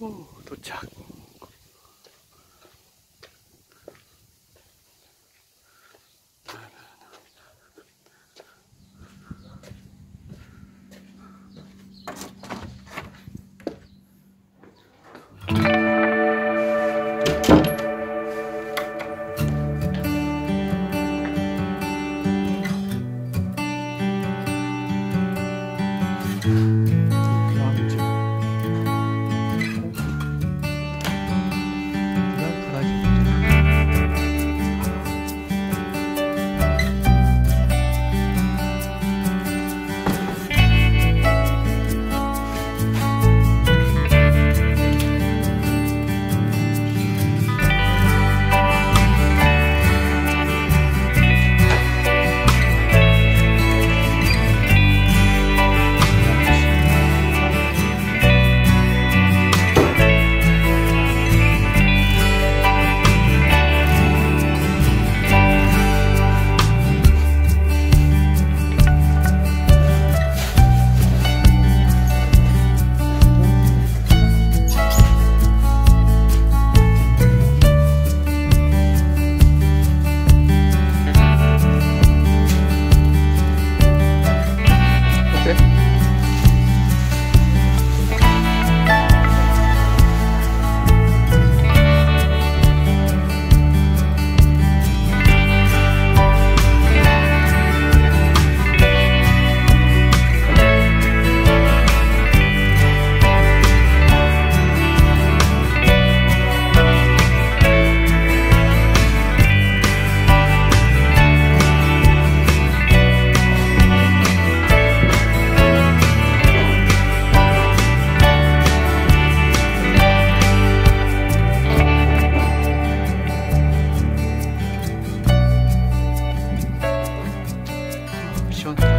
오, 도착. Nation.